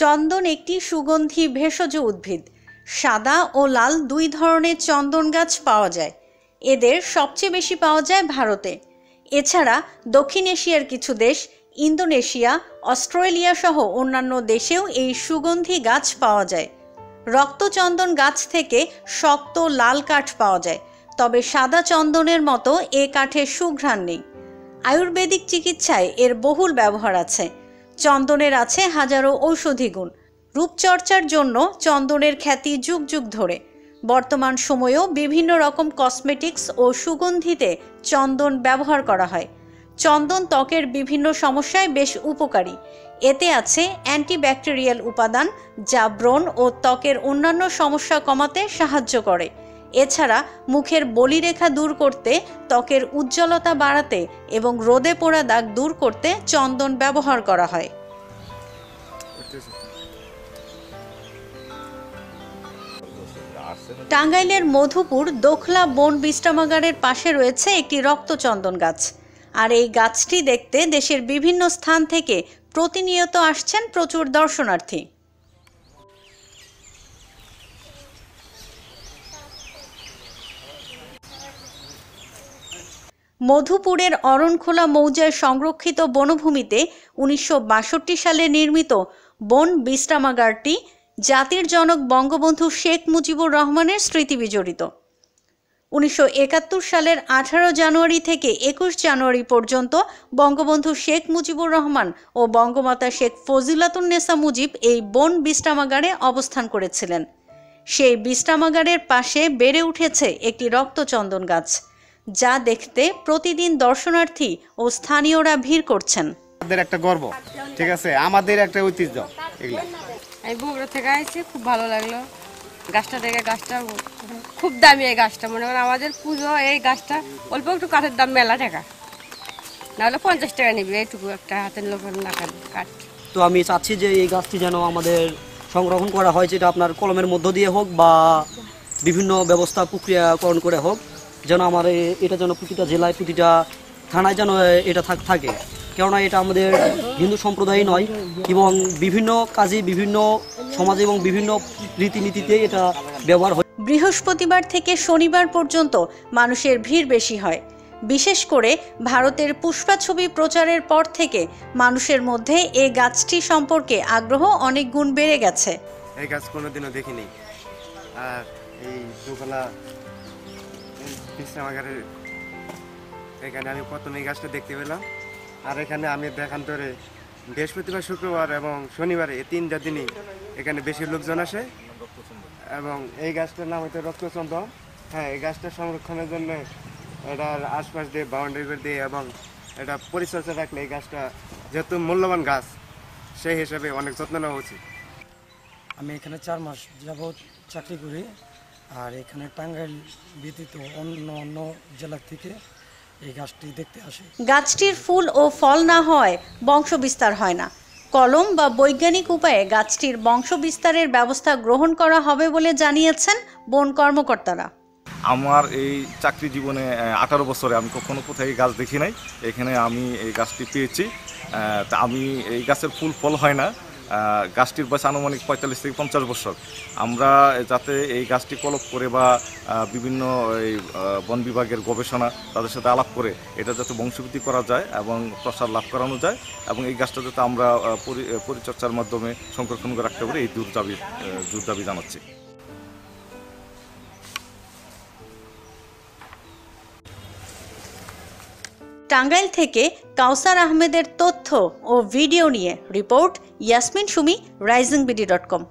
চন্দন একটি সুগন্ধি ভেষজ উদ্ভিদ। সাদা ও লাল দুই ধরনের চন্দন গাছ পাওয়া যায়। এদের সবচেয়ে বেশি পাওয়া যায় ভারতে। এছাড়া দক্ষিণ এশিয়ার কিছু দেশ, ইন্দোনেশিয়া, অস্ট্রেলিয়া সহ অন্যান্য দেশেও এই সুগন্ধি গাছ পাওয়া যায়। রক্তচন্দন গাছ থেকে শক্ত লাল কাঠ পাওয়া যায়, তবে সাদা চন্দনের মতো এ কাঠের সুঘ্রাণ নেই। আয়ুর্বেদিক চিকিৎসায় এর বহুল ব্যবহার আছে। চন্দনের আছে হাজারো ঔষধি গুণ। রূপচর্চার জন্য চন্দনের খ্যাতি যুগ যুগ ধরে। বর্তমান সময়েও বিভিন্ন রকম কসমেটিক্স ও সুগন্ধিতে চন্দন ব্যবহার করা হয়। চন্দন ত্বকের বিভিন্ন সমস্যায় বেশ উপকারী। এতে আছে অ্যান্টিব্যাকটেরিয়াল উপাদান যা ব্রণ ও ত্বকের অন্যান্য সমস্যা কমাতে সাহায্য করে। এছাড়া মুখের বলিরেখা দূর করতে, ত্বকের উজ্জ্বলতা বাড়াতে এবং রোদে পোড়া দাগ দূর করতে চন্দন ব্যবহার করা হয়। টাঙ্গাইলের মধুপুর দোখলা বন বিশ্রামাগারের পাশে রয়েছে একটি রক্তচন্দন গাছ। আর এই গাছটি দেখতে দেশের বিভিন্ন স্থান থেকে প্রতিনিয়ত আসছেন প্রচুর দর্শনার্থী। মধুপুরের অরণখোলা মৌজায় সংরক্ষিত বনভূমিতে উনিশশো বাষট্টি সালে নির্মিত বন বিশ্রামাগারটি জাতির জনক বঙ্গবন্ধু শেখ মুজিবুর রহমানের স্মৃতি বিজড়িত। উনিশশো একাত্তর সালের আঠারো জানুয়ারি থেকে একুশ জানুয়ারি পর্যন্ত বঙ্গবন্ধু শেখ মুজিবুর রহমান ও বঙ্গমাতা শেখ ফজিলাতুন্নেসা মুজিব এই বন বিশ্রামাগারে অবস্থান করেছিলেন। সেই বিশ্রামাগারের পাশে বেড়ে উঠেছে একটি রক্তচন্দন গাছ। যা দেখতে প্রতিদিন দর্শনার্থী ও স্থানীয়রা ভিড় করছেন। আমাদের একটা গর্ব ঠিক আছে? আমাদের একটা ঐতিহ্য এগুলো। আমি বগুড়া থেকে আইছি খুব ভালো লাগল। গাছটা দেখে গাছটা খুব দামি এই গাছটা। মনে করেন আমাদের পুজো এই গাছটা অল্প একটু কাঠের দাম মেলা টাকা। নাহলে পঞ্চাশ টাকা নিবি এইটুকু একটা হাতের লোকের না কাঠ। তো আমি চাচ্ছি যে এই গাছটি যেন আমাদের সংরক্ষণ করা হয় যেটা আপনার কলমের মধ্য দিয়ে হোক বা বিভিন্ন ব্যবস্থা প্রক্রিয়াকরণ করে হোক। যেন আমার এটা যেন প্রতিটা জেলায় প্রতিটা থানায় যেন এটা থাক- থাকে। কেননা এটা আমাদের হিন্দু সম্প্রদায় নয় এবং বিভিন্ন কাজে বিভিন্ন সমাজে এবং বিভিন্ন রীতিনীতিতে এটা ব্যবহার হয়। বৃহস্পতিবার থেকে শনিবার পর্যন্ত মানুষের ভিড় বেশি হয়। বিশেষ করে ভারতের পুষ্পা ছবি প্রচারের পর থেকে মানুষের মধ্যে এ গাছটি সম্পর্কে আগ্রহ অনেক গুণ বেড়ে গেছে। এই গাছ কোনোদিনও দেখিনি। আর এই দুবেলা এখানে আমি প্রথমে এই গাছটা দেখতে পেলাম। আর এখানে আমি দেখান্তরে বৃহস্পতিবার, শুক্রবার এবং শনিবার এই তিনটা দিনই এখানে বেশি লোকজন আসে। এবং এই গাছটার নাম হচ্ছে রক্তচন্দন। হ্যাঁ এই গাছটা সংরক্ষণের জন্য এটার আশপাশ দিয়ে বাউন্ডারি করে দিয়ে এবং এটা পরিচর্যা রাখলে এই গাছটা যেহেতু মূল্যবান গাছ, সেই হিসাবে অনেক যত্ন নেওয়া উচিত। আমি এখানে চার মাস যাবৎ চাকরি করি। আর এখানে টাঙ্গাইল ব্যতীত অন্য অন্য জেলা থেকে এই গাছটি দেখতে আসে। গাছটির ফুল ও ফল না হয় বংশ বিস্তার হয় না। কলম বা বৈজ্ঞানিক উপায়ে গাছটির বংশ বিস্তারের ব্যবস্থা গ্রহণ করা হবে বলে জানিয়েছেন বন কর্মকর্তারা। আমার এই চাকরি জীবনে আঠারো বছরে আমি কখনো কোথায় এই গাছ দেখি নাই। এখানে আমি এই গাছটি পেয়েছি। তা আমি এই গাছের ফুল ফল হয় না। গাছটির বয়স আনুমানিক পঁয়তাল্লিশ থেকে পঞ্চাশ বছর। আমরা যাতে এই গাছটি কলপ করে বা বিভিন্ন এই বন বিভাগের গবেষণা তাদের সাথে আলাপ করে এটা যাতে বংশবৃদ্ধি করা যায় এবং প্রসার লাভ করানো যায় এবং এই গাছটা যাতে আমরা পরিচর্যার মাধ্যমে সংরক্ষণ করে রাখতে পারি এই দূর দাবি আহ, দাবি জানাচ্ছি। টাঙ্গাইল থেকে কাউসার আহমেদের তথ্য ও ভিডিও নিয়ে report Yasmin Sumi, rising BD dot com.